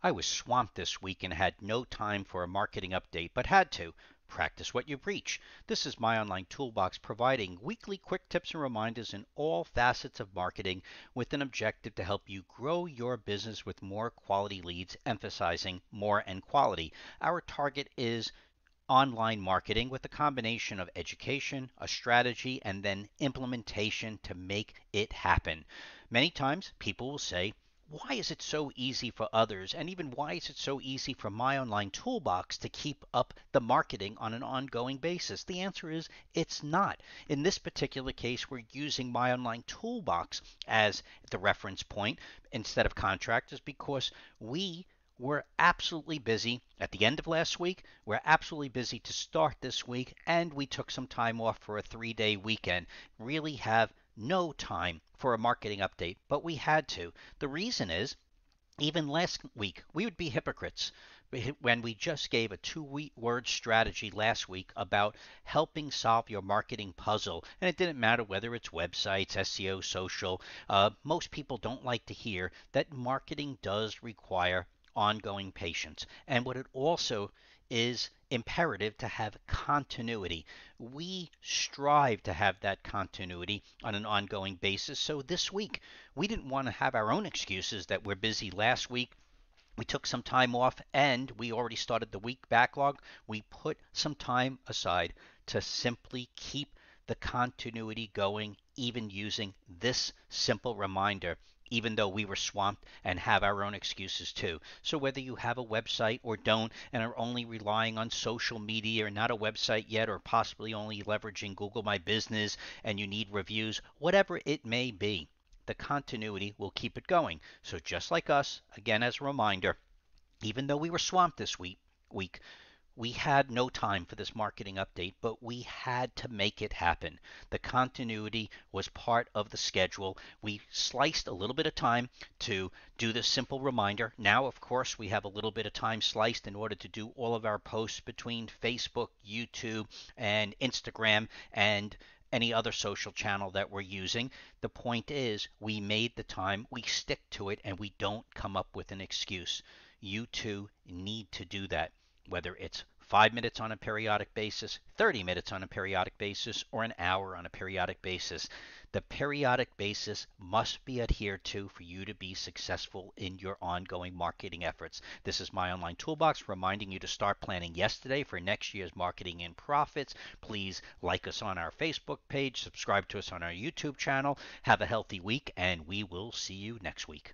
I was swamped this week and had no time for a marketing update, but had to. Practice what you preach. This is my online toolbox providing weekly quick tips and reminders in all facets of marketing with an objective to help you grow your business with more quality leads, emphasizing more and quality. Our target is online marketing with a combination of education, a strategy, and then implementation to make it happen. Many times people will say, why is it so easy for others? And even why is it so easy for my online toolbox to keep up the marketing on an ongoing basis? The answer is it's not. In this particular case, we're using my online toolbox as the reference point instead of contractors because we were absolutely busy at the end of last week. We're absolutely busy to start this week, and we took some time off for a three day weekend. Really have no time for a marketing update, but we had to. The reason is, even last week, we would be hypocrites when we just gave a two word strategy last week about helping solve your marketing puzzle. And it didn't matter whether it's websites, SEO, social. Uh, most people don't like to hear that marketing does require ongoing patience. And what it also is imperative to have continuity. We strive to have that continuity on an ongoing basis. So this week, we didn't want to have our own excuses that we're busy last week. We took some time off and we already started the week backlog. We put some time aside to simply keep the continuity going, even using this simple reminder even though we were swamped and have our own excuses too. So, whether you have a website or don't and are only relying on social media or not a website yet, or possibly only leveraging Google My Business and you need reviews, whatever it may be, the continuity will keep it going. So, just like us, again, as a reminder, even though we were swamped this week, week we had no time for this marketing update, but we had to make it happen. The continuity was part of the schedule. We sliced a little bit of time to do this simple reminder. Now, of course, we have a little bit of time sliced in order to do all of our posts between Facebook, YouTube, and Instagram and any other social channel that we're using. The point is, we made the time, we stick to it, and we don't come up with an excuse. You too need to do that whether it's five minutes on a periodic basis, 30 minutes on a periodic basis, or an hour on a periodic basis. The periodic basis must be adhered to for you to be successful in your ongoing marketing efforts. This is my online toolbox reminding you to start planning yesterday for next year's marketing and profits. Please like us on our Facebook page, subscribe to us on our YouTube channel. Have a healthy week, and we will see you next week.